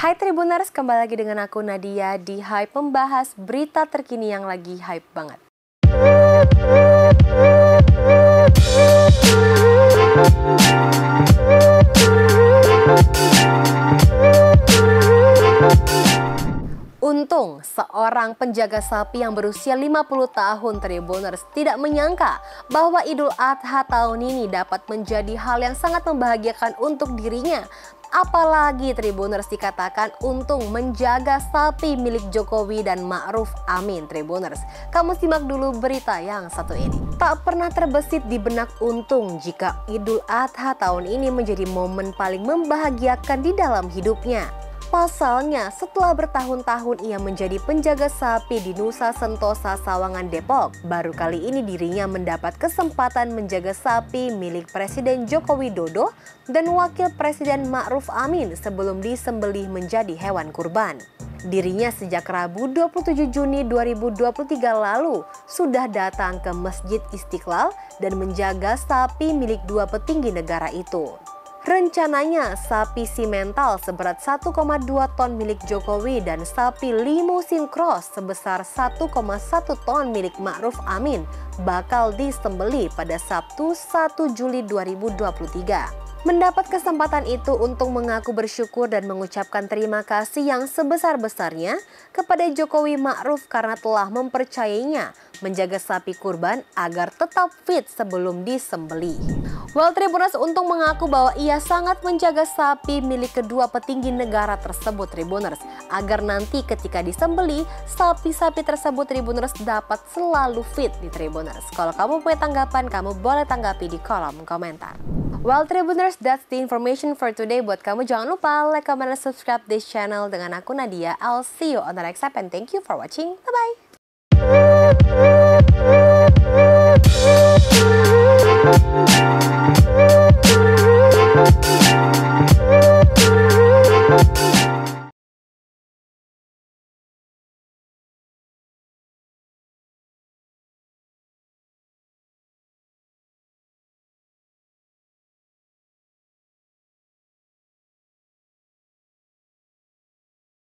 Hai Tribuners, kembali lagi dengan aku Nadia di Hype membahas berita terkini yang lagi hype banget. Untung, seorang penjaga sapi yang berusia 50 tahun Tribuners tidak menyangka bahwa Idul Adha tahun ini dapat menjadi hal yang sangat membahagiakan untuk dirinya. Apalagi Tribuners dikatakan untung menjaga sapi milik Jokowi dan Ma'ruf Amin Tribuners. Kamu simak dulu berita yang satu ini. Tak pernah terbesit di benak untung jika Idul Adha tahun ini menjadi momen paling membahagiakan di dalam hidupnya. Pasalnya, setelah bertahun-tahun ia menjadi penjaga sapi di Nusa Sentosa Sawangan Depok, baru kali ini dirinya mendapat kesempatan menjaga sapi milik Presiden Joko Widodo dan Wakil Presiden Ma'ruf Amin sebelum disembelih menjadi hewan kurban. Dirinya sejak Rabu 27 Juni 2023 lalu sudah datang ke Masjid Istiqlal dan menjaga sapi milik dua petinggi negara itu. Rencananya sapi simental seberat 1,2 ton milik Jokowi dan sapi limusin cross sebesar 1,1 ton milik Ma'ruf Amin bakal disembeli pada Sabtu 1 Juli 2023. Mendapat kesempatan itu untuk mengaku bersyukur dan mengucapkan terima kasih yang sebesar-besarnya kepada Jokowi Ma'ruf karena telah mempercayainya menjaga sapi kurban agar tetap fit sebelum disembeli. Well Tribuners untung mengaku bahwa ia sangat menjaga sapi milik kedua petinggi negara tersebut Tribuners agar nanti ketika disembeli sapi-sapi tersebut Tribuners dapat selalu fit di Tribuners. Kalau kamu punya tanggapan kamu boleh tanggapi di kolom komentar. Well Tribuners, that's the information for today. Buat kamu jangan lupa like, comment, and subscribe this channel dengan aku Nadia. I'll see you on the next and thank you for watching. Bye-bye.